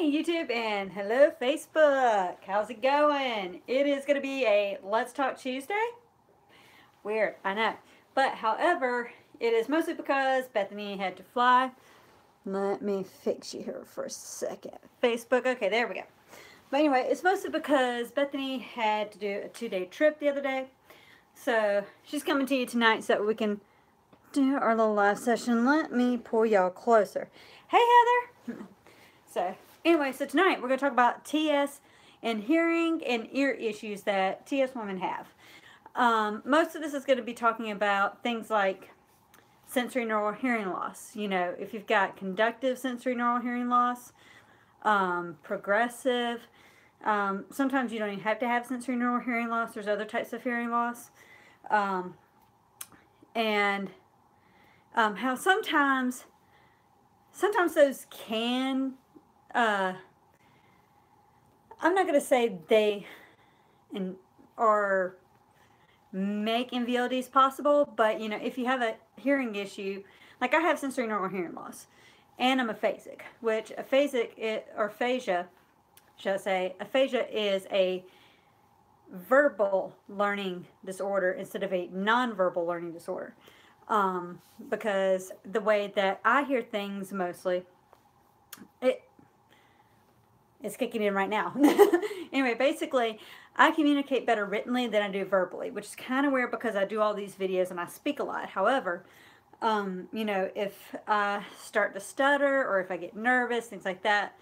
Hey YouTube and hello Facebook. How's it going? It is going to be a Let's Talk Tuesday. Weird, I know. But however, it is mostly because Bethany had to fly. Let me fix you here for a second. Facebook, okay, there we go. But anyway, it's mostly because Bethany had to do a two-day trip the other day. So she's coming to you tonight so we can do our little live session. Let me pull y'all closer. Hey Heather! So anyway, so tonight we're going to talk about TS and hearing and ear issues that TS women have. Um, most of this is going to be talking about things like sensorineural hearing loss. You know, if you've got conductive sensorineural hearing loss, um, progressive, um, sometimes you don't even have to have sensorineural hearing loss. There's other types of hearing loss. Um, and um, how sometimes, sometimes those can uh, I'm not going to say they and or make NVLDs possible, but you know, if you have a hearing issue, like I have sensorineural hearing loss, and I'm aphasic, which aphasic or aphasia, shall I say, aphasia is a verbal learning disorder instead of a nonverbal learning disorder. Um, because the way that I hear things mostly, it it's kicking in right now. anyway, basically, I communicate better writtenly than I do verbally, which is kind of weird because I do all these videos and I speak a lot. However, um, you know, if I start to stutter or if I get nervous, things like that,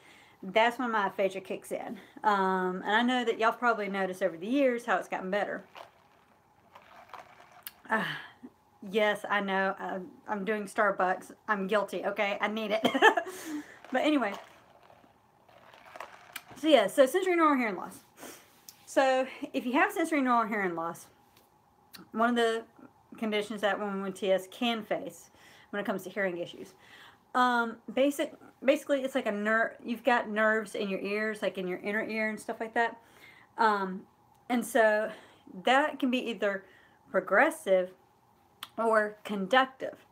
that's when my aphasia kicks in. Um, and I know that y'all probably noticed over the years how it's gotten better. Uh, yes, I know. Uh, I'm doing Starbucks. I'm guilty, okay? I need it. but anyway, so yeah, so sensorineural hearing loss. So if you have sensorineural hearing loss, one of the conditions that women with TS can face when it comes to hearing issues. Um, basic, basically, it's like a nerve. You've got nerves in your ears, like in your inner ear and stuff like that. Um, and so that can be either progressive or conductive.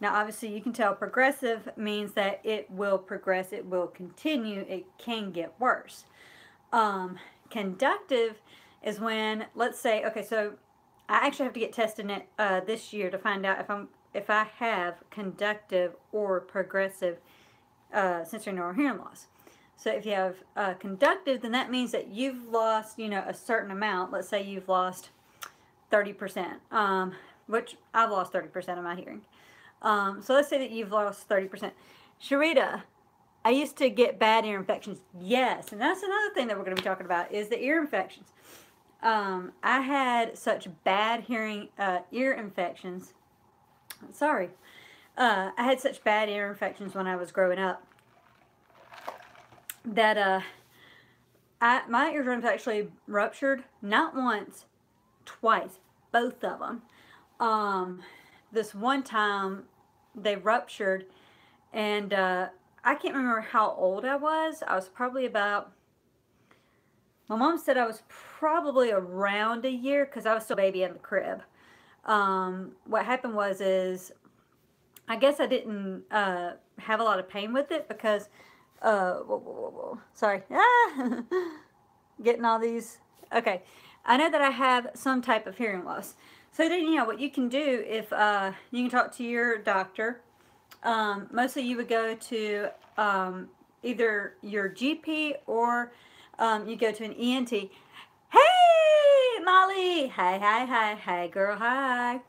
Now, obviously, you can tell progressive means that it will progress, it will continue, it can get worse. Um, conductive is when, let's say, okay, so I actually have to get tested it uh, this year to find out if I'm if I have conductive or progressive uh, sensorineural hearing loss. So if you have uh, conductive, then that means that you've lost, you know, a certain amount. Let's say you've lost 30%, um, which I've lost 30% of my hearing. Um, so let's say that you've lost 30%. Sharita, I used to get bad ear infections. Yes, and that's another thing that we're going to be talking about is the ear infections. Um, I had such bad hearing uh, ear infections. Sorry. Uh, I had such bad ear infections when I was growing up that uh, I, my eardrums actually ruptured not once, twice, both of them. Um, this one time they ruptured and uh, I can't remember how old I was. I was probably about, my mom said I was probably around a year because I was still a baby in the crib. Um, what happened was is, I guess I didn't uh, have a lot of pain with it because, uh, whoa, whoa, whoa, sorry, ah, getting all these, okay. I know that I have some type of hearing loss. So then, yeah, what you can do if uh, you can talk to your doctor. Um, mostly you would go to um, either your GP or um, you go to an ENT. Hey, Molly. Hi, hi, hi, hi, girl, hi.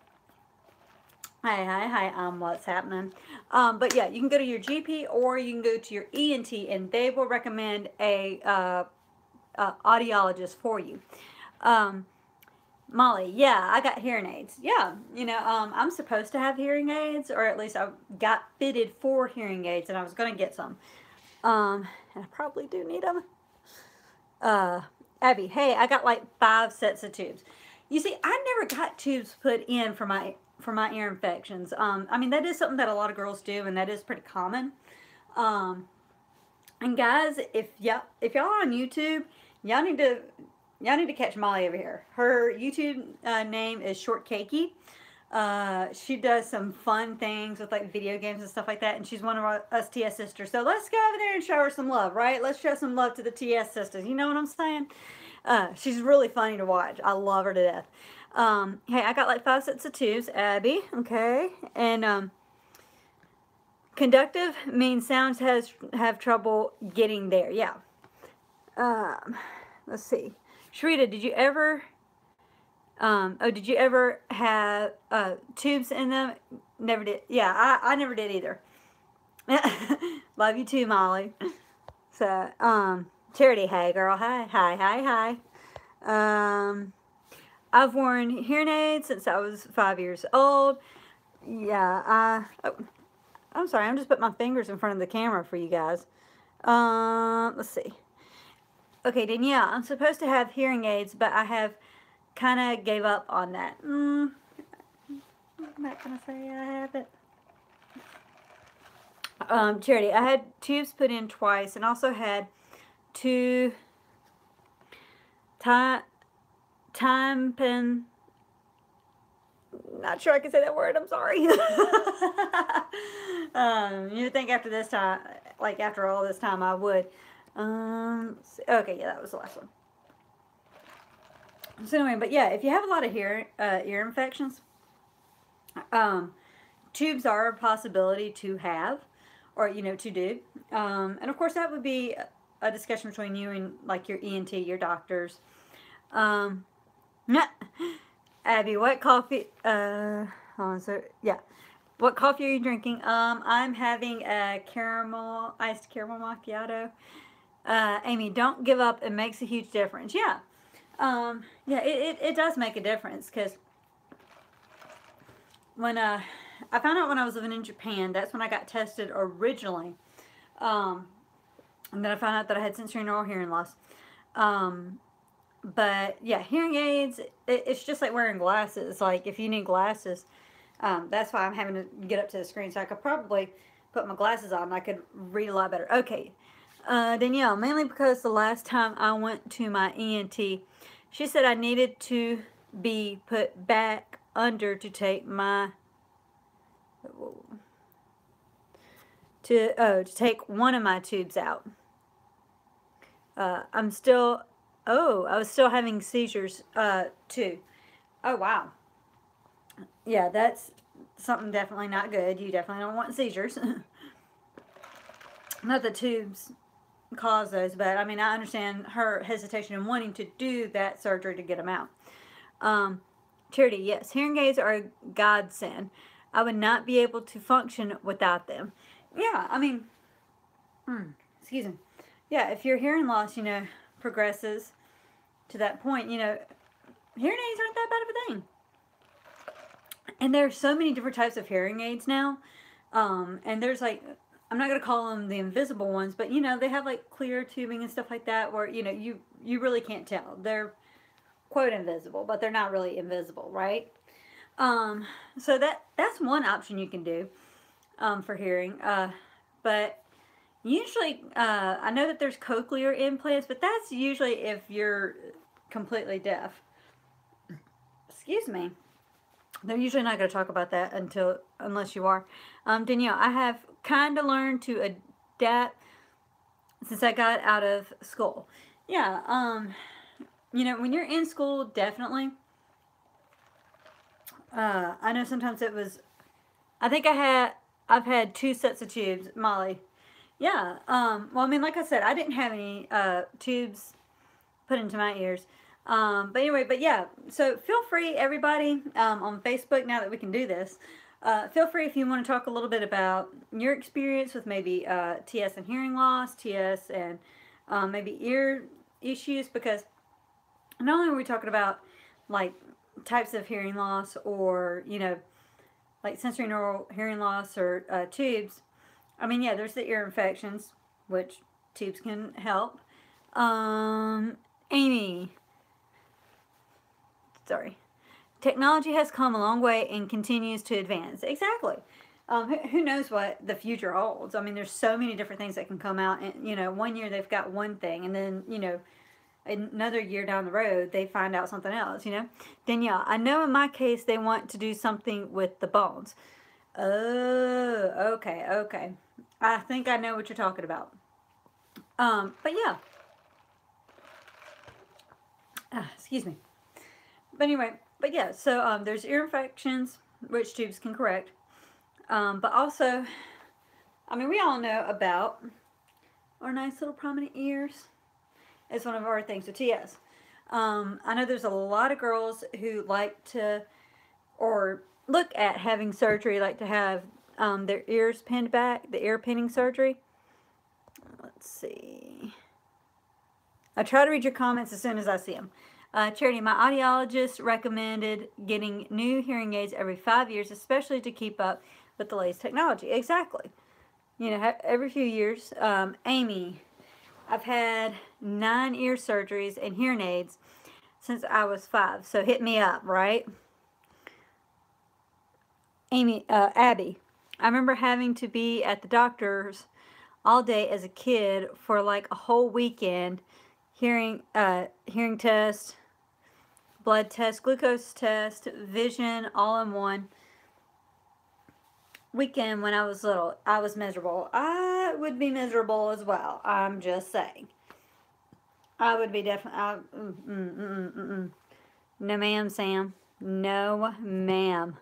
Hi, hi, hi, um, what's happening? Um, but yeah, you can go to your GP or you can go to your ENT and they will recommend a uh, uh, audiologist for you. Um, Molly, yeah, I got hearing aids. Yeah, you know, um, I'm supposed to have hearing aids, or at least I got fitted for hearing aids, and I was going to get some. Um, and I probably do need them. Uh, Abby, hey, I got like five sets of tubes. You see, I never got tubes put in for my for my ear infections. Um, I mean, that is something that a lot of girls do, and that is pretty common. Um, and guys, if y'all if y'all on YouTube, y'all need to y'all need to catch Molly over here. Her YouTube uh, name is Short Cakey. Uh, she does some fun things with like video games and stuff like that, and she's one of our, us TS sisters. So let's go over there and show her some love, right? Let's show some love to the TS sisters. You know what I'm saying? Uh, she's really funny to watch. I love her to death. Um, hey, I got like five sets of tubes, Abby. Okay, and um, conductive means sounds has have trouble getting there. Yeah. Um, let's see. Sharita, did you ever um, oh, did you ever have uh, tubes in them? Never did. Yeah, I, I never did either. Love you too, Molly. So, um, Charity, hey girl, hi, hi, hi, hi. Um, I've worn hearing aids since I was five years old. Yeah, I, oh, I'm sorry, I'm just putting my fingers in front of the camera for you guys. Um, let's see. Okay, Danielle, I'm supposed to have hearing aids, but I have kind of gave up on that. Mm, I'm not going to say I have it. Um, Charity, I had tubes put in twice and also had two time time pen. not sure I can say that word, I'm sorry. um, you think after this time, like after all this time I would. Um, okay, yeah, that was the last one. So anyway, but yeah, if you have a lot of ear, uh, ear infections, um, tubes are a possibility to have or, you know, to do. Um, and of course that would be a discussion between you and like your ENT, your doctors. Um, Abby, what coffee, uh, on, so yeah. What coffee are you drinking? Um, I'm having a caramel, iced caramel macchiato. Uh, Amy, don't give up. It makes a huge difference. Yeah. Um, yeah, it, it, it does make a difference because when uh, I found out when I was living in Japan, that's when I got tested originally. Um, and then I found out that I had sensorineural hearing loss. Um, but yeah, hearing aids, it, it's just like wearing glasses. Like if you need glasses, um, that's why I'm having to get up to the screen so I could probably put my glasses on I could read a lot better. Okay, uh, Danielle, mainly because the last time I went to my ENT, she said I needed to be put back under to take my to oh to take one of my tubes out. Uh, I'm still oh I was still having seizures uh, too. Oh wow. Yeah, that's something definitely not good. You definitely don't want seizures. not the tubes cause those, but I mean, I understand her hesitation in wanting to do that surgery to get them out. Um, Charity, yes, hearing aids are a godsend. I would not be able to function without them. Yeah, I mean, hmm, excuse me. Yeah, if your hearing loss, you know, progresses to that point, you know, hearing aids aren't that bad of a thing. And there are so many different types of hearing aids now. Um, and there's like I'm not gonna call them the invisible ones, but you know they have like clear tubing and stuff like that, where you know you you really can't tell. They're quote invisible, but they're not really invisible, right? Um, so that that's one option you can do um, for hearing. Uh, but usually, uh, I know that there's cochlear implants, but that's usually if you're completely deaf. Excuse me. They're usually not going to talk about that until unless you are. Um, Danielle, I have kind of learned to adapt since I got out of school. Yeah, um, you know, when you're in school, definitely. Uh, I know sometimes it was, I think I had, I've had two sets of tubes, Molly. Yeah, um, well, I mean, like I said, I didn't have any uh, tubes put into my ears. Um, but anyway, but yeah, so feel free, everybody, um, on Facebook, now that we can do this, uh, feel free if you want to talk a little bit about your experience with maybe uh, TS and hearing loss, TS and um, maybe ear issues, because not only are we talking about like types of hearing loss or, you know, like sensorineural hearing loss or uh, tubes, I mean, yeah, there's the ear infections, which tubes can help. Um, Amy, sorry. Technology has come a long way and continues to advance. Exactly. Um, who, knows what the future holds? I mean, there's so many different things that can come out. And, you know, one year they've got one thing, and then, you know, another year down the road they find out something else, you know. Danielle, I know in my case they want to do something with the bones. Oh, okay, okay. I think I know what you're talking about. Um, but yeah. Ah, excuse me. But anyway, but yeah, so um, there's ear infections, which tubes can correct. Um, but also, I mean, we all know about our nice little prominent ears. It's one of our things with TS. Um, I know there's a lot of girls who like to, or look at having surgery, like to have um, their ears pinned back, the ear pinning surgery. Let's see. I try to read your comments as soon as I see them. Uh, Charity, my audiologist recommended getting new hearing aids every five years, especially to keep up with the latest technology. Exactly. You know, every few years. Um, Amy, I've had nine ear surgeries and hearing aids since I was five. So hit me up, right? Amy, uh, Abby, I remember having to be at the doctor's all day as a kid for like a whole weekend, hearing, uh, hearing test, blood test, glucose test, vision, all in one weekend when I was little. I was miserable. I would be miserable as well. I'm just saying. I would be definitely. Mm, mm, mm, mm, mm, no, ma'am, Sam. No, ma'am.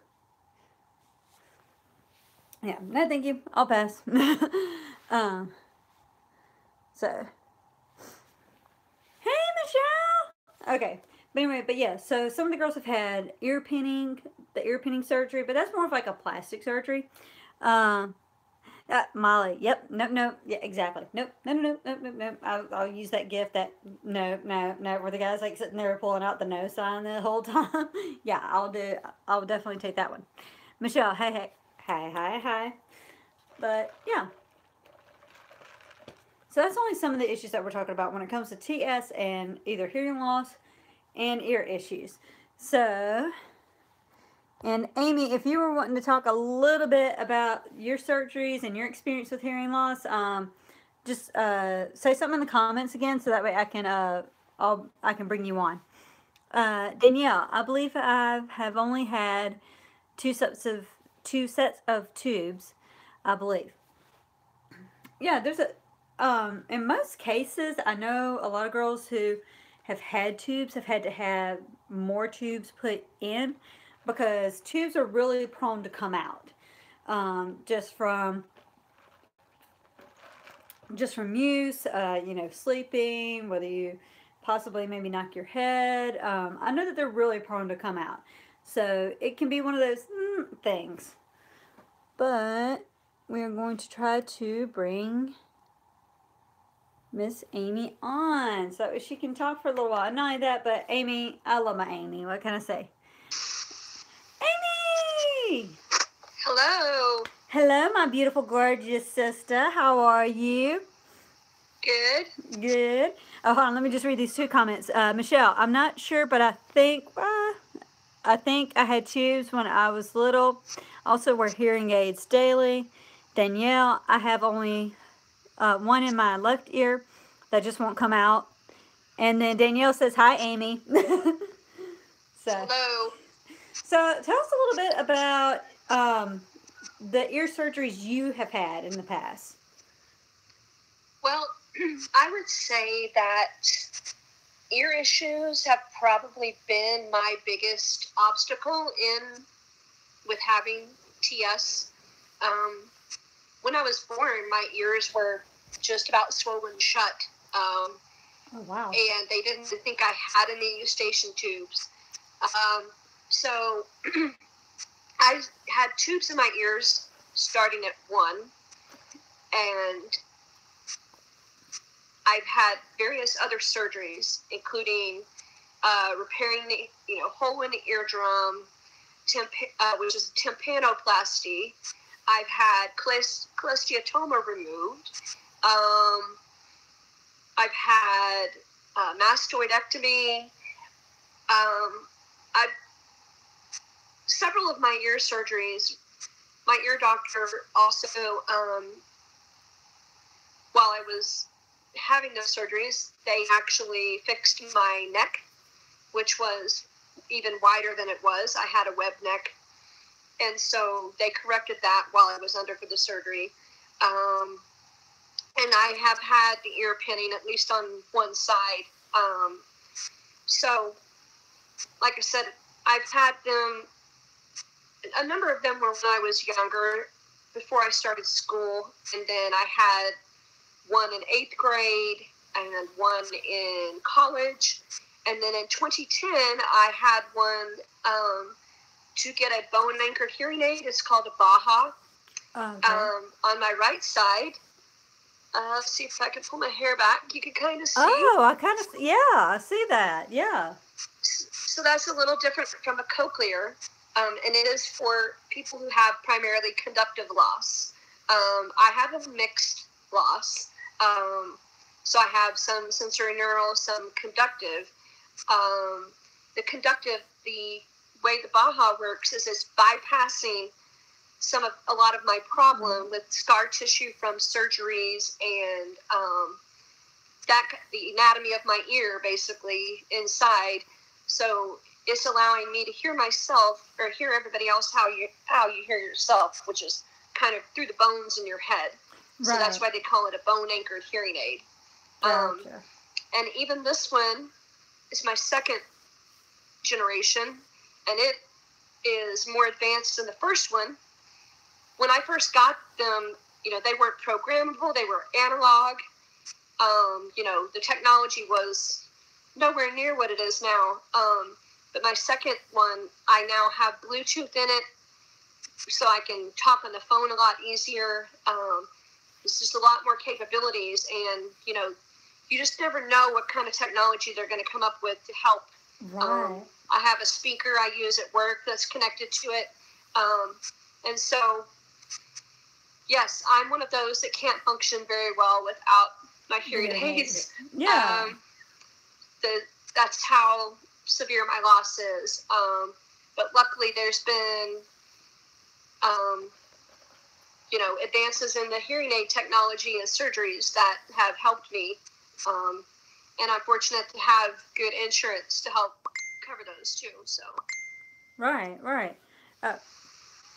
Yeah, no, thank you. I'll pass. um. So. Hey, Michelle. Okay. But anyway, but yeah, so some of the girls have had ear pinning, the ear pinning surgery, but that's more of like a plastic surgery. Um, uh, Molly, yep, no, no, yeah, exactly. Nope, no, no, no, no, no, no. I'll, I'll use that gift that, no, no, no, where the guy's like sitting there pulling out the no sign the whole time. yeah, I'll do, I'll definitely take that one. Michelle, hey, hey, hi, hi, hi. But yeah. So that's only some of the issues that we're talking about when it comes to TS and either hearing loss and ear issues. So, and Amy, if you were wanting to talk a little bit about your surgeries and your experience with hearing loss, um, just uh, say something in the comments again, so that way I can uh, I'll I can bring you on. Uh, Danielle, I believe I have only had two sets of two sets of tubes. I believe. Yeah, there's a um, in most cases, I know a lot of girls who have had tubes have had to have more tubes put in because tubes are really prone to come out um, just from just from use, uh, you know, sleeping, whether you possibly maybe knock your head. Um, I know that they're really prone to come out. So it can be one of those mm, things. But we are going to try to bring Miss Amy on so she can talk for a little while. Not only that, but Amy, I love my Amy. What can I say? Amy! Hello. Hello, my beautiful, gorgeous sister. How are you? Good. Good. Oh, hold on. Let me just read these two comments. Uh, Michelle, I'm not sure, but I think uh, I think I had tubes when I was little. Also, wear hearing aids daily. Danielle, I have only uh, one in my left ear that just won't come out. And then Danielle says, hi, Amy. so, Hello. So tell us a little bit about um, the ear surgeries you have had in the past. Well, I would say that ear issues have probably been my biggest obstacle in with having TS. Um, when I was born, my ears were just about swollen shut. Um, oh, wow. And they didn't think I had any eustachian tubes. Um, so I had tubes in my ears starting at one. And I've had various other surgeries, including uh, repairing the you know hole in the eardrum, temp- uh, which is tympanoplasty, I've had cholesteatoma removed. Um, I've had uh, mastoidectomy. Um, I've several of my ear surgeries. My ear doctor also, um, while I was having those surgeries, they actually fixed my neck, which was even wider than it was. I had a web neck. And so they corrected that while I was under for the surgery. Um, and I have had the ear pinning at least on one side. Um, so, like I said, I've had them, a number of them were when I was younger, before I started school. And then I had one in eighth grade and one in college. And then in 2010, I had one um, to get a bone anchored hearing aid. It's called a Baha Okay. um, on my right side. Uh, let's see if I can pull my hair back. You can kind of see. oh, I kind of yeah, I see that. Yeah. So that's a little different from a cochlear, um, and it is for people who have primarily conductive loss. Um, I have a mixed loss, um, so I have some sensorineural, some conductive. Um, the conductive, the way the Baha works is it's bypassing some of a lot of my problem with scar tissue from surgeries and um, that the anatomy of my ear basically inside. So it's allowing me to hear myself or hear everybody else how you how you hear yourself, which is kind of through the bones in your head. So that's why they call it a bone anchored hearing aid. Um, Gotcha. and even this one is my second generation, and it is more advanced than the first one. When I first got them, you know, they weren't programmable; they were analog. Um, you know, the technology was nowhere near what it is now. Um, but my second one, I now have Bluetooth in it, so I can talk on the phone a lot easier. Um, it's just a lot more capabilities, and you know, you just never know what kind of technology they're going to come up with to help. Right. Um, I have a speaker I use at work that's connected to it, um, and so yes, I'm one of those that can't function very well without my hearing Yeah. aids. yeah. Um, the that's how severe my loss is. Um, but luckily, there's been, um, you know, advances in the hearing aid technology and surgeries that have helped me. Um, and I'm fortunate to have good insurance to help cover those too. So Right, right. Uh,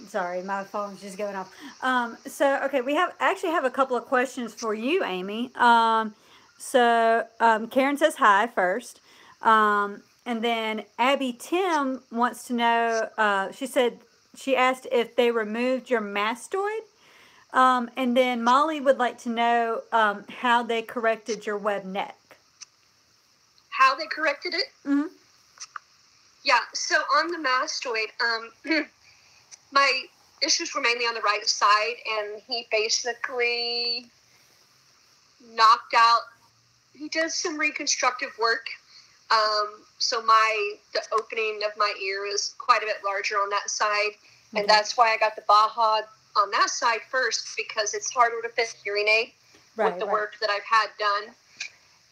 sorry, my phone's just going off. Um, so okay, we have actually have a couple of questions for you, Amy. Um, so um, Karen says hi first, um, and then Abby Tim wants to know. Uh, she said she asked if they removed your mastoid, um, and then Molly would like to know um, how they corrected your web neck. how they corrected it? Mhm. Yeah. So on the mastoid, um, my issues were mainly on the right side, and he basically knocked out. He did some reconstructive work. Um, so my the opening of my ear is quite a bit larger on that side, and that's why I got the Baha on that side first because it's harder to fit hearing aid Right, with the right. work that I've had done.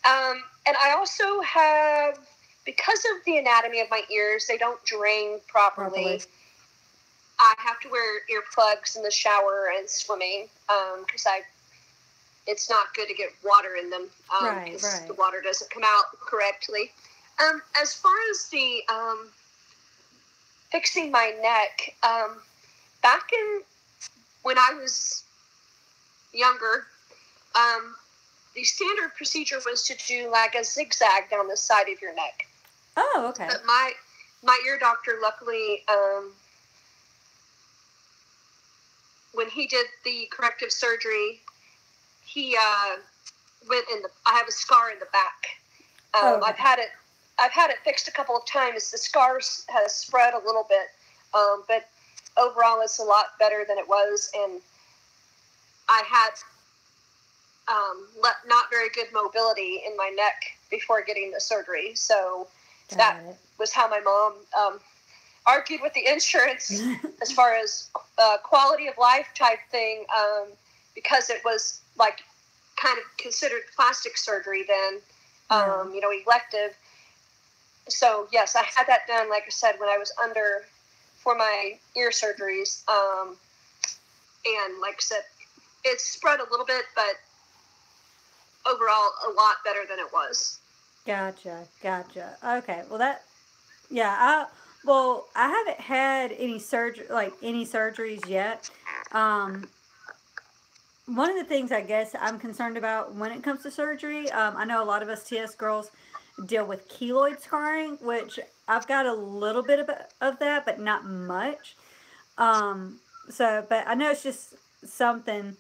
Um, and I also have, because of the anatomy of my ears, they don't drain properly. Properly. I have to wear earplugs in the shower and swimming because I. It's not good to get water in them um, Right, right. the water doesn't come out correctly. Um, as far as the um, fixing my neck, um, back in when I was younger, um, the standard procedure was to do like a zigzag down the side of your neck. Oh, okay. But my my ear doctor, luckily, um, when he did the corrective surgery, he uh, went in the. I have a scar in the back. Um, Oh, okay. I've had it. I've had it fixed a couple of times. The scar has spread a little bit, um, but overall, it's a lot better than it was. And I had um, le- not very good mobility in my neck before getting the surgery, so Got that- it. was how my mom um, argued with the insurance as far as uh, quality of life type thing um, because it was like kind of considered plastic surgery then um, you know elective so yes i had that done like i said when i was under for my ear surgeries um, and like i said it's spread a little bit but overall a lot better than it was. Gotcha, gotcha. Okay, well that, yeah, I well I haven't had any surgery like any surgeries yet. Um, one of the things I guess I'm concerned about when it comes to surgery, um, I know a lot of us TS girls deal with keloid scarring, which I've got a little bit of, of that, but not much. Um, so, but I know it's just something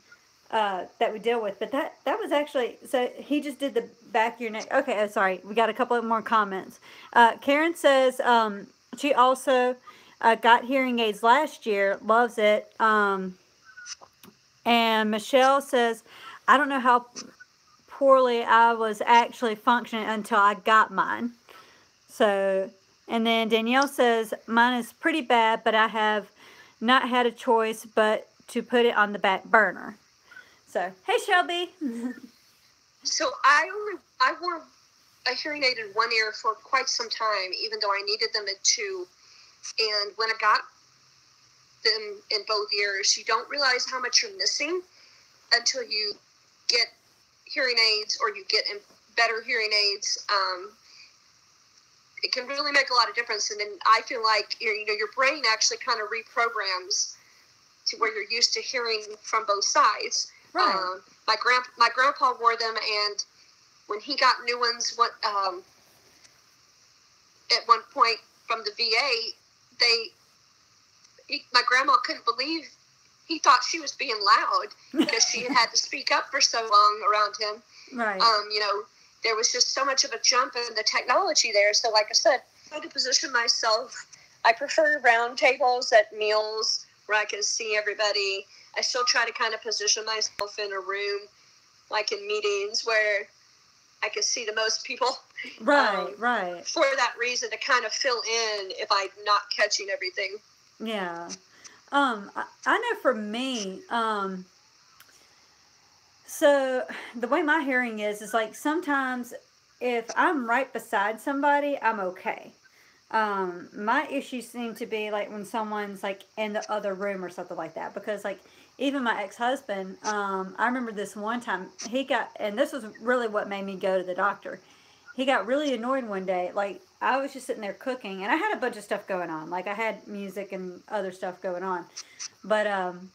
uh, that we deal with. But that that was actually so he just did the back of your neck. Okay, oh, sorry, we got a couple of more comments. Uh, Karen says um, she also uh, got hearing aids last year, loves it. Um, and Michelle says, I don't know how poorly I was actually functioning until I got mine. So, and then Danielle says, mine is pretty bad, but I have not had a choice but to put it on the back burner. So, hey Shelby. so I only I wore a hearing aid in one ear for quite some time, even though I needed them in two. And when I got them in both ears, you don't realize how much you're missing until you get hearing aids or you get better hearing aids. Um, it can really make a lot of difference. And then I feel like you know your brain actually kind of reprograms to where you're used to hearing from both sides. Right. Um, my grand my grandpa wore them, and when he got new ones, what um, at one point from the VA, they he, my grandma couldn't believe he thought she was being loud because she had had to speak up for so long around him. Right. Um, you know, there was just so much of a jump in the technology there. So, like I said, I to position myself. I prefer round tables at meals where I can see everybody. I still try to kind of position myself in a room, like in meetings where I can see the most people. Right, um, right. For that reason, to kind of fill in if I'm not catching everything. Yeah. Um, I, I know for me, um, so the way my hearing is, is like sometimes if I'm right beside somebody, I'm okay. Um, my issues seem to be like when someone's like in the other room or something like that. Because like even my ex-husband, um, I remember this one time he got, and this was really what made me go to the doctor. He got really annoyed one day. Like I was just sitting there cooking, and I had a bunch of stuff going on. Like I had music and other stuff going on, but um,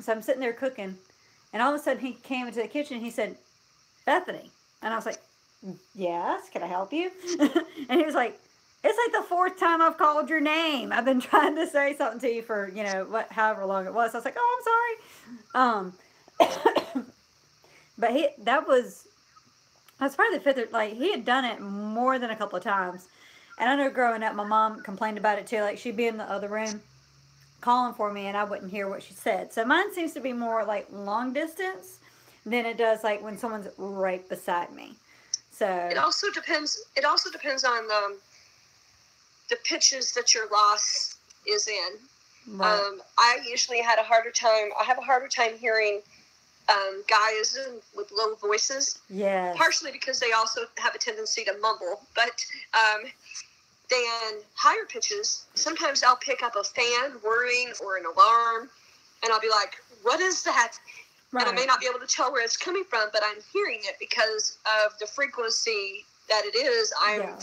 so I'm sitting there cooking, and all of a sudden he came into the kitchen. he said, "Bethany," and I was like, "Yes, can I help you?" and he was like, "It's like the fourth time I've called your name. I've been trying to say something to you for you know what, however long it was." I was like, "Oh, I'm sorry." Um, but he that was that's probably the fifth. Like he had done it more than a couple of times, and I know growing up, my mom complained about it too. Like she'd be in the other room calling for me, and I wouldn't hear what she said. So mine seems to be more like long distance than it does like when someone's right beside me. So it also depends. It also depends on the the pitches that your loss is in. Right. Um, I usually had a harder time. I have a harder time hearing um, guys with low voices. Yeah. Partially because they also have a tendency to mumble, but um, then higher pitches. Sometimes I'll pick up a fan whirring or an alarm, and I'll be like, "What is that?" Right. And I may not be able to tell where it's coming from, but I'm hearing it because of the frequency that it is. I'm, yeah.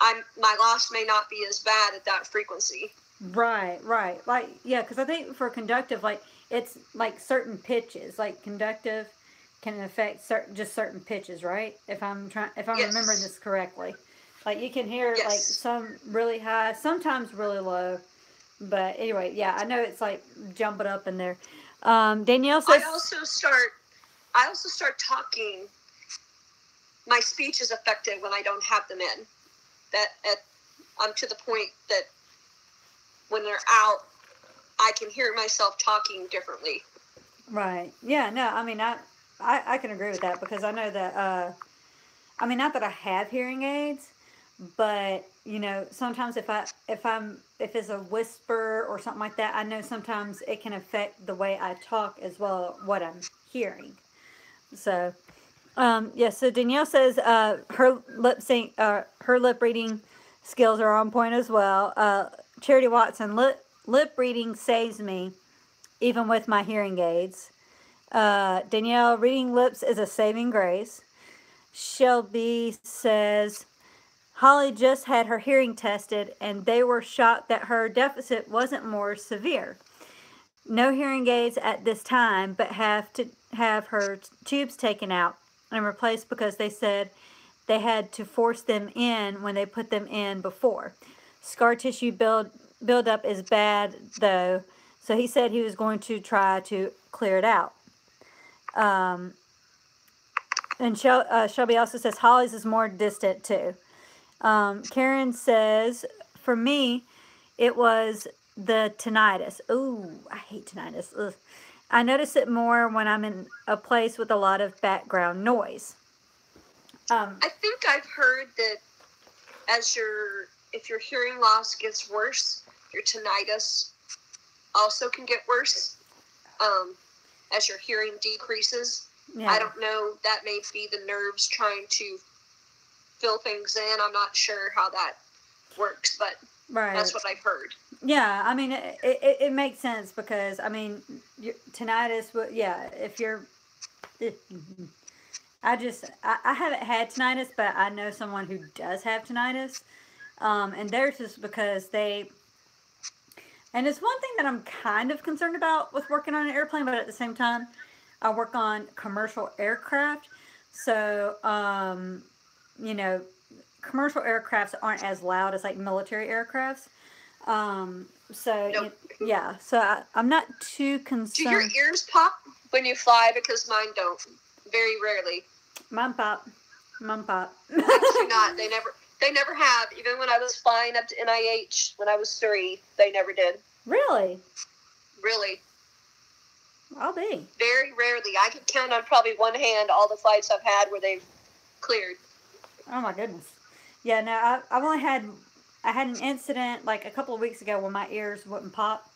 I'm, my loss may not be as bad at that frequency. Right, right. Like, yeah, because I think for conductive, like it's like certain pitches, like conductive can affect certain just certain pitches, right? If I'm trying, if I'm yes. remembering this correctly, like you can hear yes. like some really high, sometimes really low. But anyway, yeah, I know it's like jumping up in there. Um, Danielle says. I also start. I also start talking. My speech is affected when I don't have them in. That at, I'm to the point that when they're out, I can hear myself talking differently. Right. Yeah. No. I mean, I, I, I can agree with that because I know that. Uh, I mean, not that I have hearing aids, but you know, sometimes if I if I'm if it's a whisper or something like that, I know sometimes it can affect the way I talk as well what I'm hearing. So, um, yeah. So Danielle says uh, her lip sync, uh, her lip reading skills are on point as well. Uh, Charity Watson lip lip reading saves me, even with my hearing aids. Uh, Danielle, reading lips is a saving grace. Shelby says, Holly just had her hearing tested and they were shocked that her deficit wasn't more severe. No hearing aids at this time, but have to have her tubes taken out and replaced because they said they had to force them in when they put them in before. Scar tissue build buildup is bad though, so he said he was going to try to clear it out. Um, and uh, Shelby also says Holly's is more distant too. Um, Karen says, for me, it was the tinnitus. Ooh, I hate tinnitus. Ugh. I notice it more when I'm in a place with a lot of background noise. Um, I think I've heard that as your if your hearing loss gets worse, your tinnitus also can get worse. Um, as your hearing decreases. yeah. I don't know. That may be the nerves trying to fill things in. I'm not sure how that works, but right. that's what I've heard. Yeah, I mean, it, it, it makes sense because, I mean, tinnitus, yeah, if you're, I just, I, I haven't had tinnitus, but I know someone who does have tinnitus. Um, and theirs is because they, and it's one thing that I'm kind of concerned about with working on an airplane, but at the same time, I work on commercial aircraft. So, um, you know, commercial aircrafts aren't as loud as like military aircrafts. Um, so Nope. yeah, so I, I'm not too concerned. Do your ears pop when you fly? Because mine don't. Very rarely. Mom pop, mom pop. Actually, not. They never. They never have. Even when I was flying up to NIH when I was three, they never did. really? Really, I'll be. very rarely. I could count on probably one hand all the flights I've had where they've cleared. Oh my goodness. Yeah, no, I, I've only had, I had an incident like a couple of weeks ago when my ears wouldn't pop,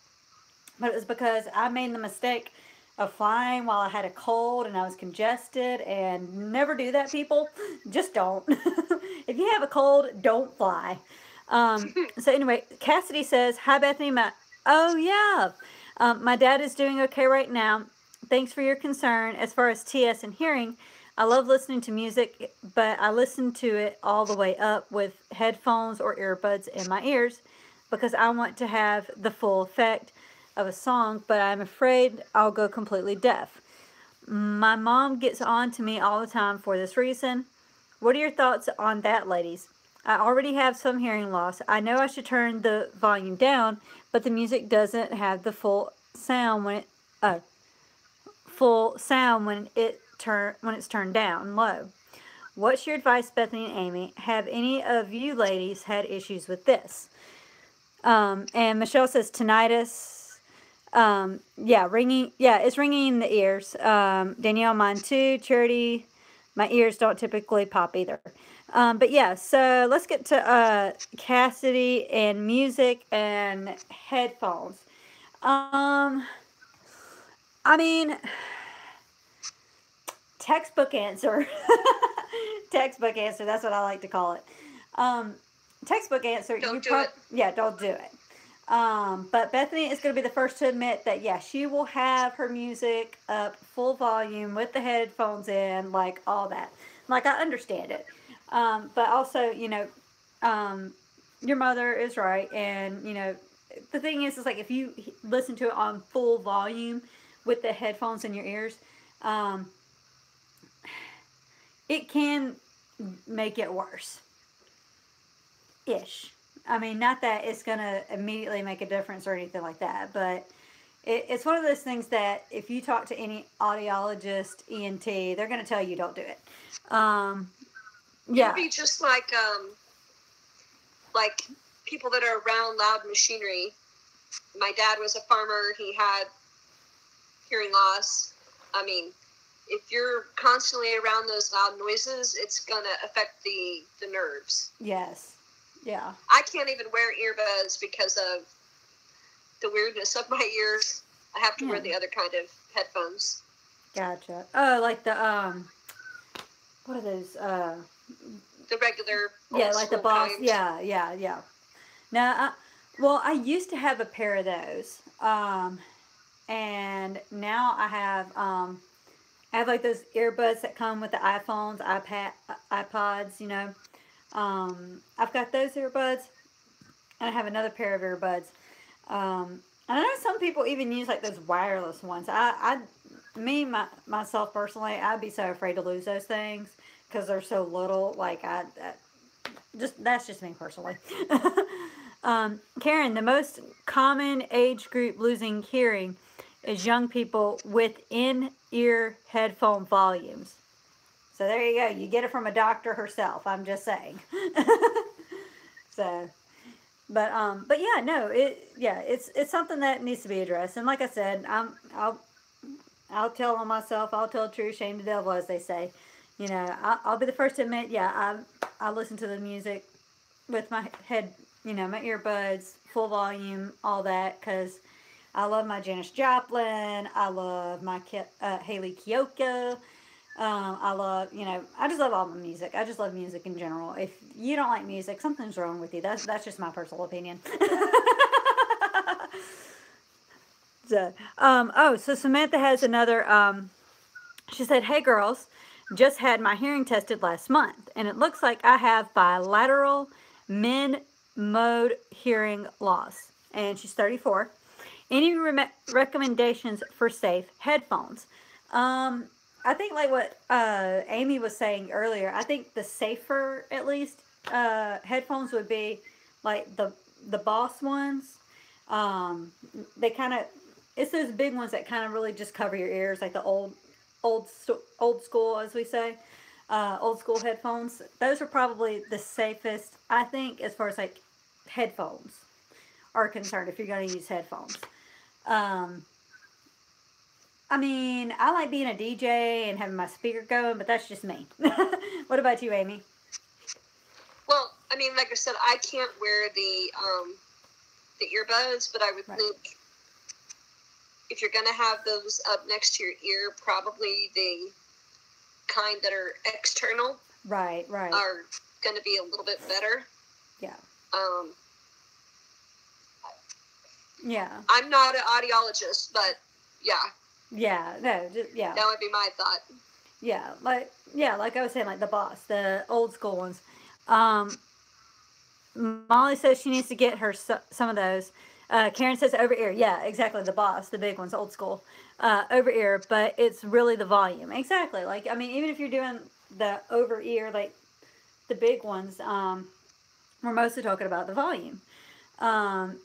but it was because I made the mistake of flying while I had a cold and I was congested and never do that, people. Just don't. if you have a cold, don't fly. Um, so anyway, Cassidy says, "Hi Bethany, my oh yeah, um, my dad is doing okay right now. Thanks for your concern. As far as TS and hearing, I love listening to music, but I listen to it all the way up with headphones or earbuds in my ears because I want to have the full effect of a song, but I'm afraid I'll go completely deaf. My mom gets on to me all the time for this reason. What are your thoughts on that, ladies? I already have some hearing loss. I know I should turn the volume down, but the music doesn't have the full sound when it uh, full sound when it turn when it's turned down low. What's your advice, Bethany and Amy? Have any of you ladies had issues with this? Um, and Michelle says tinnitus. Um, yeah, ringing. Yeah, it's ringing in the ears. Um, Danielle, mine too. Charity, my ears don't typically pop either. Um, but yeah, so let's get to uh, Cassidy and music and headphones. Um, I mean, textbook answer. textbook answer. That's what I like to call it. Um, textbook answer. Don't you do prob- it. Yeah, don't do it. Um, but Bethany is going to be the first to admit that, yeah, she will have her music up full volume with the headphones in, like all that. Like, I understand it. Um, but also, you know, um, your mother is right. And, you know, the thing is, is like if you listen to it on full volume with the headphones in your ears, um, it can make it worse. Ish. I mean, not that it's going to immediately make a difference or anything like that, but it, it's one of those things that if you talk to any audiologist, ENT, they're going to tell you don't do it. Um, yeah. It'd be just like um, like people that are around loud machinery. My dad was a farmer. He had hearing loss. I mean, if you're constantly around those loud noises, it's gonna affect the the nerves. Yes. Yeah. I can't even wear earbuds because of the weirdness of my ears. I have to wear the other kind of headphones. Gotcha. Oh, like the um, what are those? Uh, The regular yeah, like the Bose. kind. Yeah, yeah, yeah. Now, I, well, I used to have a pair of those, um, and now I have um, I have like those earbuds that come with the iPhones, iPad, iPods. You know, um, I've got those earbuds, and I have another pair of earbuds. Um, and I know some people even use like those wireless ones. I, I, me, my, myself personally, I'd be so afraid to lose those things because they're so little. Like I, I just that's just me personally. um, Karen, the most common age group losing hearing is young people with in-ear headphone volumes. So there you go. You get it from a doctor herself. I'm just saying. so, but um, but yeah, no, it yeah, it's it's something that needs to be addressed. And like I said, I'm I'll I'll tell on myself. I'll tell truth, shame the devil, as they say. You know, I'll, I'll be the first to admit. Yeah, I I listen to the music with my head, you know, my earbuds, full volume, all that, because I love my Janis Joplin. I love my uh, Hayley Kiyoko. Um, I love, you know, I just love all my music. I just love music in general. If you don't like music, something's wrong with you. That's that's just my personal opinion. so, um, oh, so Samantha has another. Um, she said, "Hey girls, just had my hearing tested last month, and it looks like I have bilateral min mode hearing loss." And she's 34. Any re- recommendations for safe headphones? Um, I think like what uh, Amy was saying earlier. I think the safer, at least, uh, headphones would be like the the Bose ones. Um, they kind of it's those big ones that kind of really just cover your ears, like the old old old school, as we say, uh, old school headphones. Those are probably the safest, I think, as far as like headphones are concerned. If you're going to use headphones. Um, I mean, I like being a DJ and having my speaker going, but that's just me. what about you, Amy? Well, I mean, like I said, I can't wear the um, the earbuds, but I would right. think if you're going to have those up next to your ear, probably the kind that are external, right, right, are going to be a little bit better. Yeah. Um, yeah. I'm not an audiologist, but yeah. Yeah, no, just, yeah. That would be my thought. Yeah, like yeah, like I was saying, like the Bose, the old school ones. Um, Molly says she needs to get her some of those. Uh, Karen says over ear. Yeah, exactly. The Bose, the big ones, old school, uh, over ear. But it's really the volume. Exactly. Like I mean, even if you're doing the over ear, like the big ones, um, we're mostly talking about the volume. Um,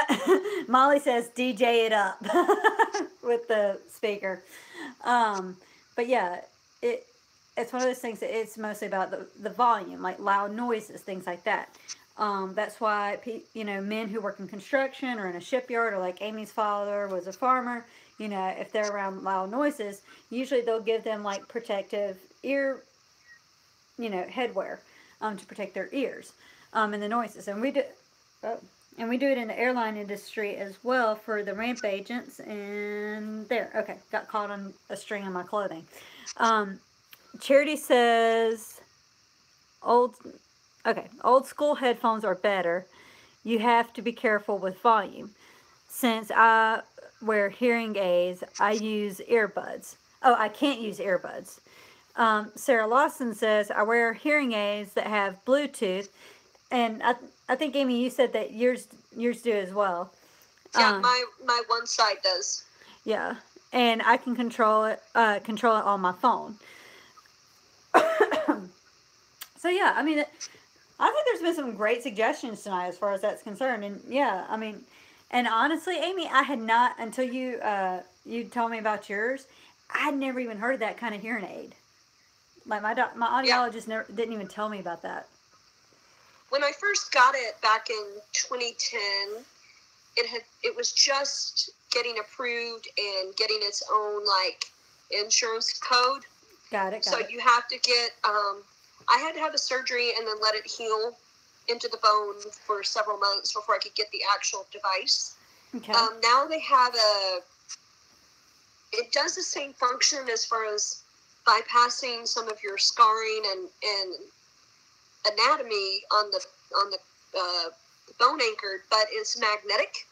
Molly says DJ it up with the speaker. Um, but yeah, it it's one of those things that it's mostly about the, the volume, like loud noises, things like that. Um, that's why you know men who work in construction or in a shipyard, or like Amy's father was a farmer. You know, if they're around loud noises, usually they'll give them like protective ear, you know, headwear um, to protect their ears um, and the noises. And we do. Oh, and we do it in the airline industry as well for the ramp agents. And there, okay, got caught on a string on my clothing. Um, Charity says, old, okay, old school headphones are better. You have to be careful with volume. Since I wear hearing aids, I use earbuds. Oh, I can't use earbuds. Um, Sarah Lawson says, I wear hearing aids that have Bluetooth and I, I think Amy, you said that yours yours do as well. Yeah, um, my my one side does. Yeah, and I can control it uh, control it on my phone. so yeah, I mean, I think there's been some great suggestions tonight as far as that's concerned, and yeah, I mean, and honestly, Amy, I had not until you uh, you told me about yours. I had never even heard of that kind of hearing aid. Like my my audiologist yeah. never didn't even tell me about that when I first got it back in 2010, it had it was just getting approved and getting its own like insurance code. Got it. Got so it. you have to get. Um, I had to have a surgery and then let it heal into the bone for several months before I could get the actual device. Okay. Um, now they have a. It does the same function as far as bypassing some of your scarring and and anatomy on the on the uh, bone anchored, but it's magnetic.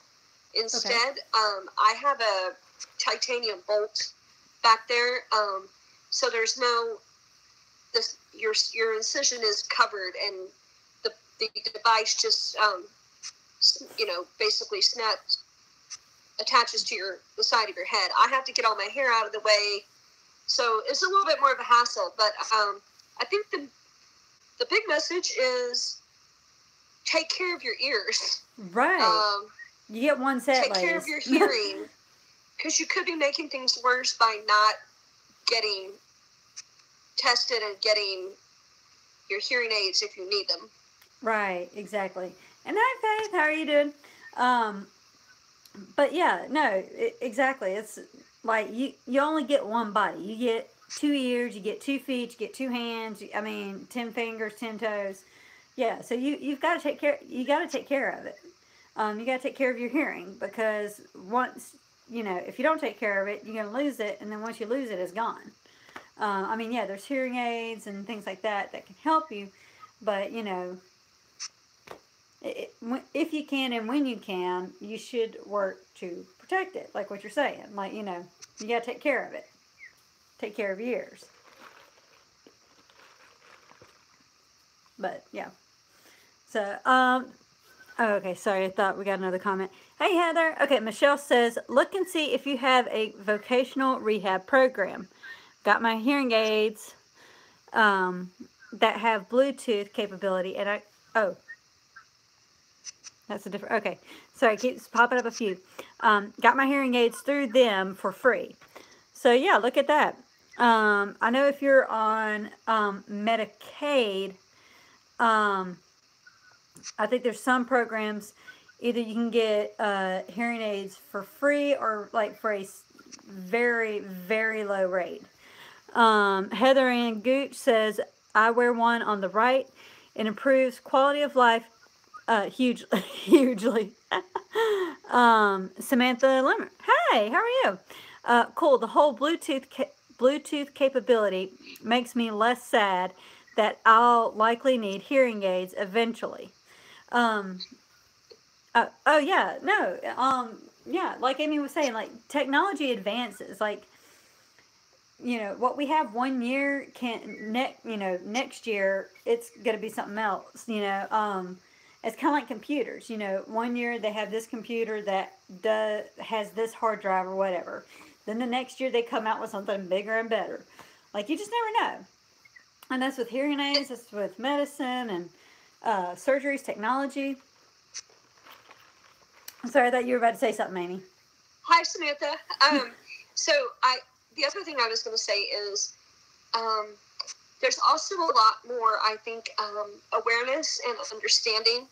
Instead, okay. um, I have a titanium bolt back there. Um, so there's no this your your incision is covered and the the device just um, you know basically snaps attaches to your the side of your head. I have to get all my hair out of the way, so it's a little bit more of a hassle. But um, I think the the big message is take care of your ears. Right. Um, you get one set. Take ladies. care of your hearing, because you could be making things worse by not getting tested and getting your hearing aids if you need them. Right. Exactly. And hi, Faith. How are you doing? Um, but yeah, no, it, exactly. It's like you you only get one body. You get two ears, you get two feet, you get two hands. I mean, ten fingers, ten toes. Yeah, so you you've got to take care. You got to take care of it. Um, you got to take care of your hearing because once you know if you don't take care of it, you're gonna lose it, and then once you lose it, it's gone. Uh, I mean, yeah, there's hearing aids and things like that that can help you, but you know, it, if you can and when you can, you should work to protect it, like what you're saying. Like, you know, you got to take care of it. Take care of your ears. But, yeah. So, um, oh, okay, sorry, I thought we got another comment. Hey, Heather. Okay, Michelle says, look and see if you have a vocational rehab program. Got my hearing aids um, that have Bluetooth capability, and I, oh, that's a different, okay. Sorry, keeps popping up a few. Um, got my hearing aids through them for free. So yeah, look at that. Um, I know if you're on um, Medicaid, um, I think there's some programs, either you can get uh, hearing aids for free or like for a very, very low rate. Um, Heather Ann Gooch says, I wear one on the right. It improves quality of life uh, hugely, hugely. um, Samantha Limmer. Hey, how are you? Uh, cool. The whole Bluetooth Bluetooth capability makes me less sad that I'll likely need hearing aids eventually. Um, uh, oh yeah, no, um, yeah, like Amy was saying, like technology advances, like you know what we have one year can next you know next year it's going to be something else you know um it's kind of like computers. You know, one year they have this computer that does has this hard drive or whatever. Then the next year they come out with something bigger and better. Like you just never know. And that's with hearing aids. That's with medicine and uh, surgeries, technology. I'm sorry, I thought you were about to say something, Amy. Hi, Samantha. Um, so I the other thing I was going to say is um, there's also a lot more, I think, um, awareness and understanding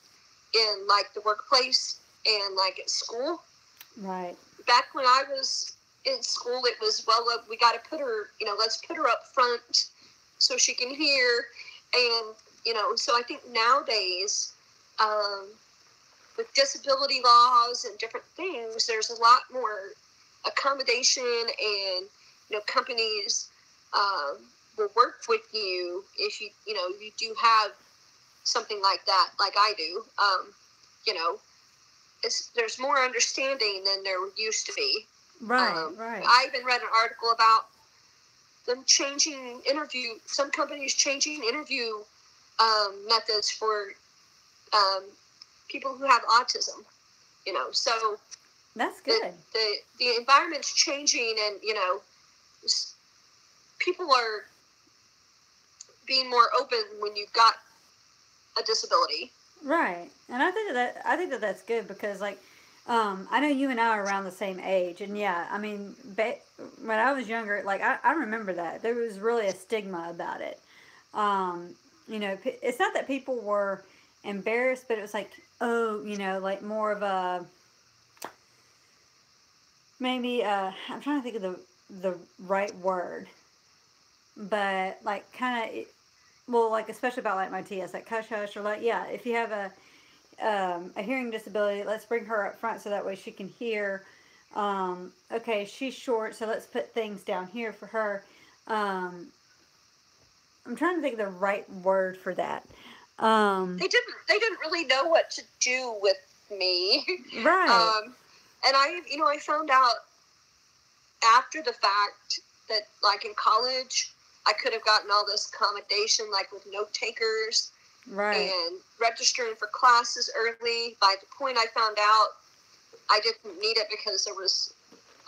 in like the workplace and like at school. Right. Back when I was in school, it was well, we got to put her, you know, let's put her up front so she can hear, and you know, so I think nowadays. Um, with disability laws and different things, there's a lot more accommodation and you know companies um, will work with you if you you know you do have something like that like i do um, you know there's more understanding than there used to be right um, right i even read an article about them changing interview some companies changing interview um, methods for um, people who have autism you know so that's good the, the, the environment's changing and you know people are being more open when you've got a disability. Right, and I think that I think that that's good because like. Um, I know you and I are around the same age, and yeah, I mean, when I was younger, like I, I remember that there was really a stigma about it. Um, you know, it's not that people were embarrassed, but it was like, oh, you know, like more of a maybe. Uh, I'm trying to think of the the right word, but like kind of well, like especially about like my TS, like hush hush, or like yeah, if you have a um, a hearing disability, let's bring her up front so that way she can hear. Um, okay, she's short, so let's put things down here for her. Um, I'm trying to think of the right word for that. Um, they didn't. They didn't really know what to do with me. Right. Um, and I, you know, I found out after the fact that like in college I could have gotten all this accommodation like with note takers Right. and registering for classes early. By the point I found out, I didn't need it because there was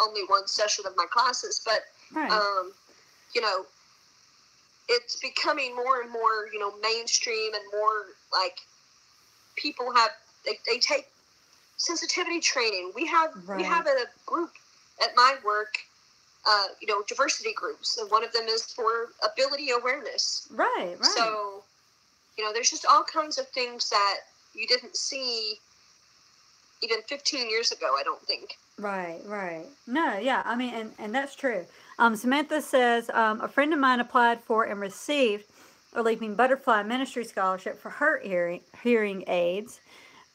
only one session of my classes. But Right. um, you know, it's becoming more and more, you know, mainstream and more like people have they, they take sensitivity training. We have we have a group at my work, uh, you know, diversity groups, and one of them is for ability awareness. right. Right. So, you know, there's just all kinds of things that you didn't see even 15 years ago, I don't think. Right, right. No, yeah, I mean, and, and that's true. Um, Samantha says um, a friend of mine applied for and received a Leaping Butterfly Ministry Scholarship for her hearing hearing aids.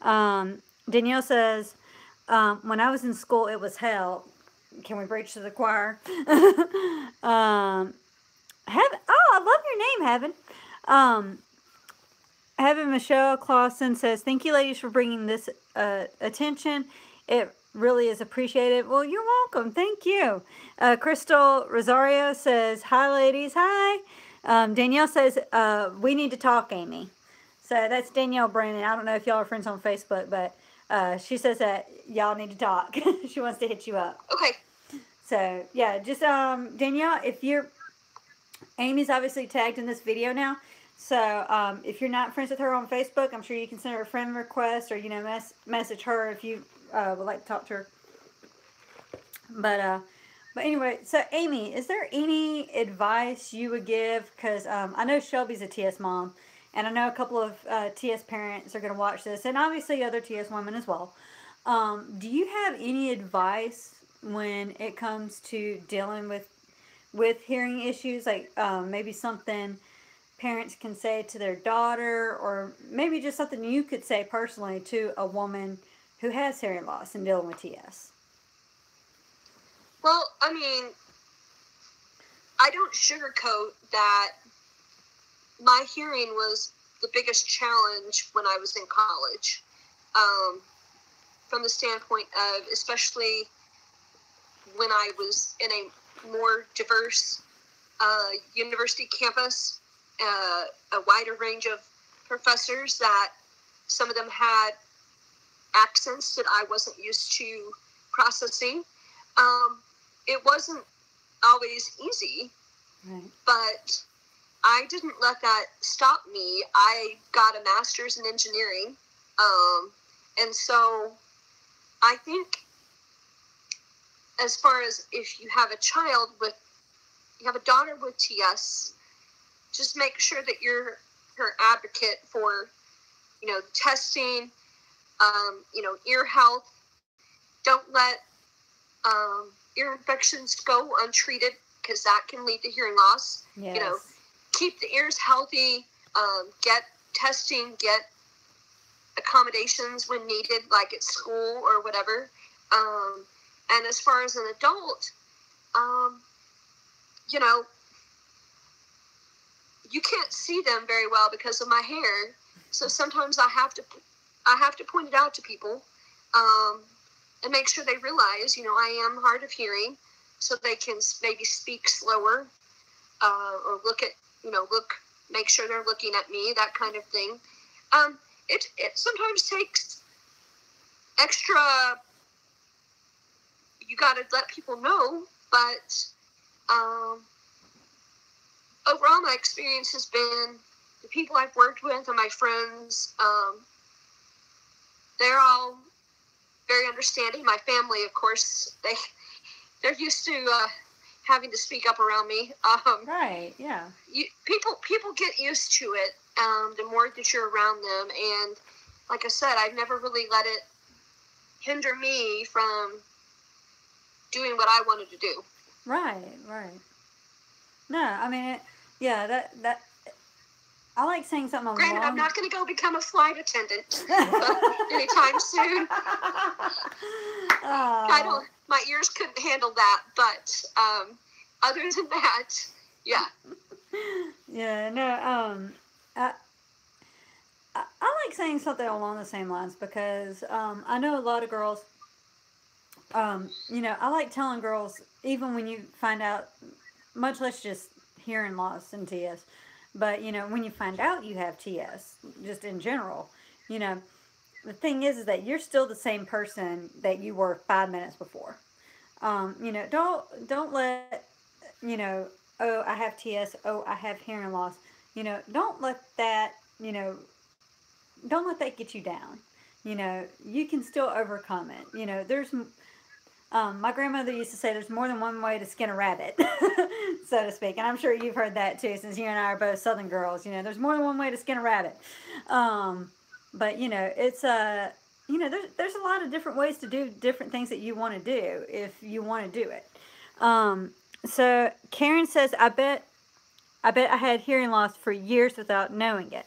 Um, Danielle says, um, when I was in school, it was hell. Can we preach to the choir? um, Heaven. Oh, I love your name, Heaven. Um, Heaven Michelle Clausen says, "Thank you, ladies, for bringing this uh, attention. It really is appreciated. Well, you're welcome. Thank you. Uh, Crystal Rosario says, Hi, ladies. Hi. Um, Danielle says, uh, We need to talk, Amy. So that's Danielle Brandon. I don't know if y'all are friends on Facebook, but uh, she says that y'all need to talk. she wants to hit you up. Okay. So yeah, just um, Danielle, if you're Amy's obviously tagged in this video now. So um, if you're not friends with her on Facebook, I'm sure you can send her a friend request or you know mess, message her if you uh, would like to talk to her. But uh, but anyway, so Amy, is there any advice you would give? Because um, I know Shelby's a TS mom, and I know a couple of uh, TS parents are going to watch this, and obviously other TS women as well. Um, do you have any advice when it comes to dealing with with hearing issues, like um, maybe something parents can say to their daughter, or maybe just something you could say personally to a woman who has hearing loss and dealing with TS? Well, I mean, I don't sugarcoat that my hearing was the biggest challenge when I was in college. Um, from the standpoint of, especially when I was in a more diverse uh, university campus, uh, a wider range of professors that some of them had accents that I wasn't used to processing. Um, it wasn't always easy, Right. but I didn't let that stop me. I got a master's in engineering. Um, and so I think, as far as if you have a child with, you have a daughter with TS, just make sure that you're her advocate for, you know, testing, um, you know, ear health. Don't let um, ear infections go untreated because that can lead to hearing loss. Yes. know, Keep the ears healthy. Um, get testing. Get accommodations when needed, like at school or whatever. Um, and as far as an adult, um, you know, you can't see them very well because of my hair. So sometimes I have to, I have to point it out to people, um, and make sure they realize, you know, I am hard of hearing, so they can maybe speak slower, uh, or look at, you know, look, make sure they're looking at me, that kind of thing. Um, it it sometimes takes extra. You got to let people know, but um, overall, my experience has been the people I've worked with and my friends. Um, they're all very understanding. My family, of course, they they're used to uh, having to speak up around me. Um, Right. Yeah. you, people people get used to it um, the more that you're around them and like i said i've never really let it hinder me from doing what i wanted to do Right. Right. No, I mean, yeah. That that. I like saying something along. granted i'm not going to go become a flight attendant anytime soon i don't my ears couldn't handle that but um, other than that yeah Yeah, no, um, I, I, I like saying something along the same lines because um, I know a lot of girls, um, you know, I like telling girls, even when you find out much less just hearing loss and TS. But you know, when you find out you have TS, just in general, you know, the thing is, is that you're still the same person that you were five minutes before. Um, you know, don't don't let you know, oh, I have TS, oh, I have hearing loss. You know, don't let that, you know, don't let that get you down. You know, you can still overcome it. You know, there's um, my grandmother used to say there's more than one way to skin a rabbit, so to speak. And I'm sure you've heard that too, since you and I are both Southern girls. You know, there's more than one way to skin a rabbit. Um, but you know, it's a uh, you know, there's there's a lot of different ways to do different things that you want to do if you want to do it. Um, so Karen says, I bet, I bet I had hearing loss for years without knowing it.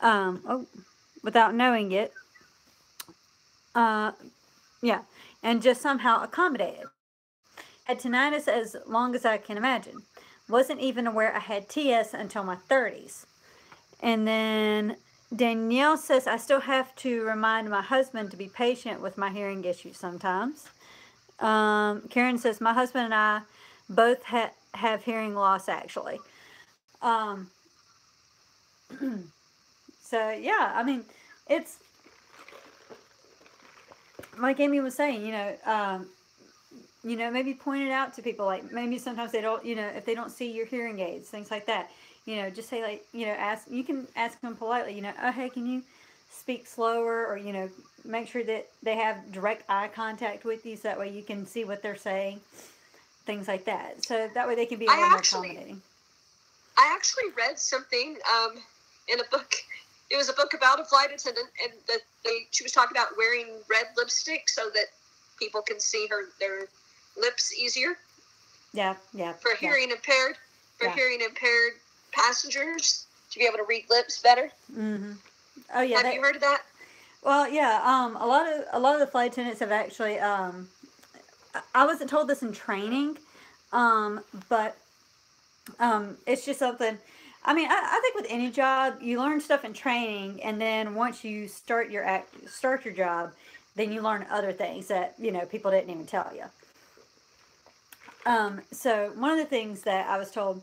Um, oh, without knowing it. Uh, yeah and just somehow accommodated. Had tinnitus as long as I can imagine. Wasn't even aware I had TS until my 30s. And then Danielle says, I still have to remind my husband to be patient with my hearing issues sometimes. Um, Karen says, My husband and I both ha- have hearing loss actually. Um, so, yeah, I mean, it's like Amy was saying, you know, um, you know, maybe point it out to people. Like maybe sometimes they don't, you know, if they don't see your hearing aids, things like that. You know, just say like, you know, ask. You can ask them politely. You know, oh hey, can you speak slower, or you know, make sure that they have direct eye contact with you, so that way you can see what they're saying. Things like that. So that way they can be a little more accommodating. I actually read something um, in a book it was a book about a flight attendant, and that they she was talking about wearing red lipstick so that people can see her their lips easier. Yeah, yeah. For yeah. hearing impaired, for yeah. hearing impaired passengers to be able to read lips better. Mm-hmm. Oh yeah. Have you heard of that? Well, yeah. Um, a lot of a lot of the flight attendants have actually. Um, I wasn't told this in training, um, but um, it's just something I mean, I, I, think with any job, you learn stuff in training, and then once you start your act, start your job, then you learn other things that you know people didn't even tell you. Um, so one of the things that I was told,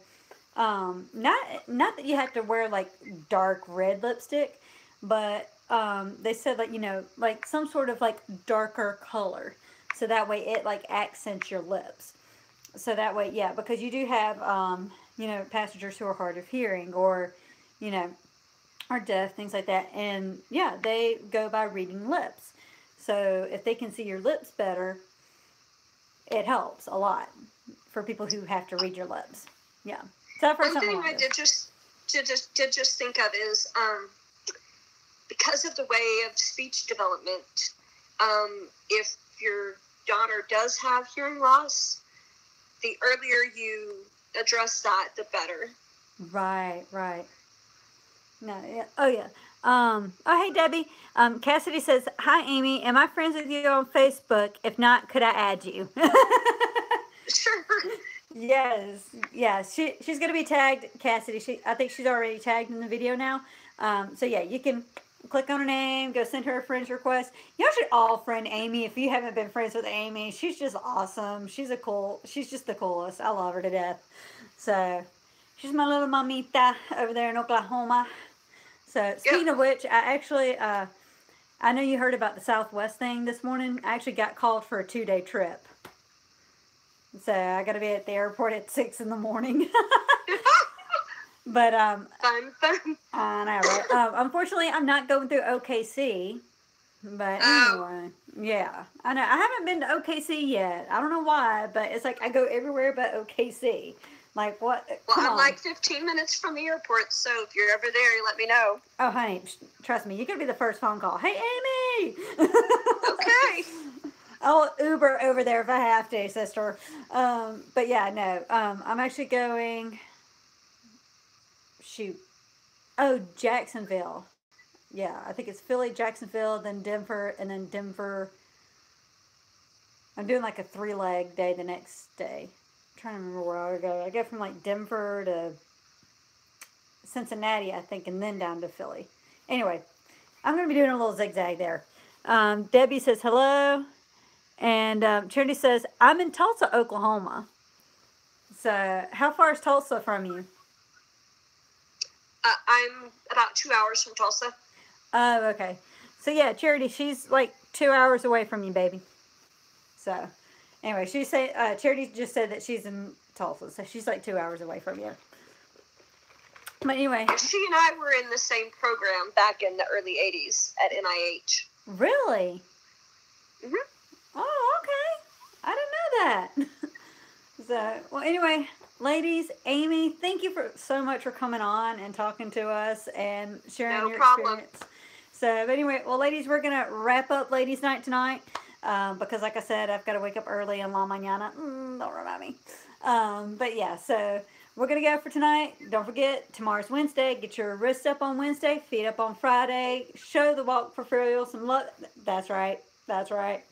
um, not not that you have to wear like dark red lipstick, but um, they said like you know like some sort of like darker color, so that way it like accents your lips. So that way, yeah, because you do have um, you know, passengers who are hard of hearing or, you know, are deaf, things like that. And yeah, they go by reading lips. So if they can see your lips better, it helps a lot for people who have to read your lips. Yeah. So One thing I did just to just to just think of is um, because of the way of speech development, um, if your daughter does have hearing loss, the earlier you address that, the better. Right, right. No, yeah. Oh, yeah. Um, oh, hey, Debbie. Um, Cassidy says, Hi, Amy. Am I friends with you on Facebook? If not, could I add you? sure. Yes, yeah. She she's gonna be tagged, Cassidy. She I think she's already tagged in the video now. Um, so yeah, you can click on her name, go send her a friend's request. Y'all should all friend Amy if you haven't been friends with Amy. She's just awesome. She's a cool. She's just the coolest. I love her to death. So she's my little mamita over there in Oklahoma. So speaking of which, I actually, uh, I know you heard about the Southwest thing this morning. I actually got called for a two day trip. So I got to be at the airport at six in the morning. but um, fun, fun. I know, right? um, unfortunately, I'm not going through OKC. But oh. anyway, yeah, I know. I haven't been to OKC yet. I don't know why, but it's like I go everywhere but OKC. Like what? Well, I'm on. like 15 minutes from the airport, so if you're ever there, let me know. Oh, honey, trust me, you could be the first phone call. Hey, Amy. okay. I'll Uber over there if I have to, sister. Um, but yeah, no. Um, I'm actually going. Shoot. Oh, Jacksonville. Yeah, I think it's Philly, Jacksonville, then Denver, and then Denver. I'm doing like a three leg day the next day trying to remember where I go. I go from like Denver to Cincinnati, I think, and then down to Philly. Anyway, I'm going to be doing a little zigzag there. Um, Debbie says hello. And um, Charity says, I'm in Tulsa, Oklahoma. So, how far is Tulsa from you? Uh, I'm about two hours from Tulsa. Oh, okay. So yeah, Charity, she's like two hours away from you, baby. So, anyway, she said uh, Charity just said that she's in Tulsa, so she's like two hours away from you. But anyway, She and I were in the same program back in the early '80s at NIH. really? Mhm. Oh, okay. I didn't know that. so, well, anyway, ladies, Amy, thank you for so much for coming on and talking to us and sharing No your problem. experience. So, but anyway, well, ladies, we're gonna wrap up ladies' night tonight um, because, like I said, I've got to wake up early on La Mañana. Mm, don't remind me. Um, but yeah, so we're gonna go for tonight. Don't forget, tomorrow's Wednesday. Get your wrists up on Wednesday, feet up on Friday. Show the walk for Ferrial some love. That's right. That's right.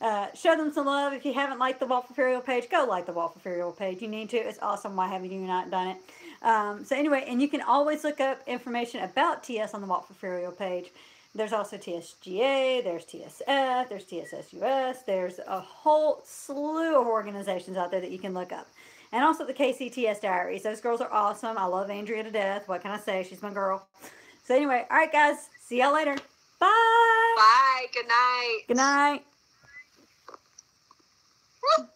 Uh, show them some love. If you haven't liked the for Ferrial page, go like the for Ferrial page. You need to. It's awesome. Why haven't you not done it? Um, so anyway, and you can always look up information about TS on the for Ferrial page. There's also TSGA, there's TSF, there's TSSUS, there's a whole slew of organizations out there that you can look up. And also the KCTS Diaries. Those girls are awesome. I love Andrea to death. What can I say? She's my girl. So anyway, all right, guys. See y'all later. Bye. Bye. Good night. Good night. Woo.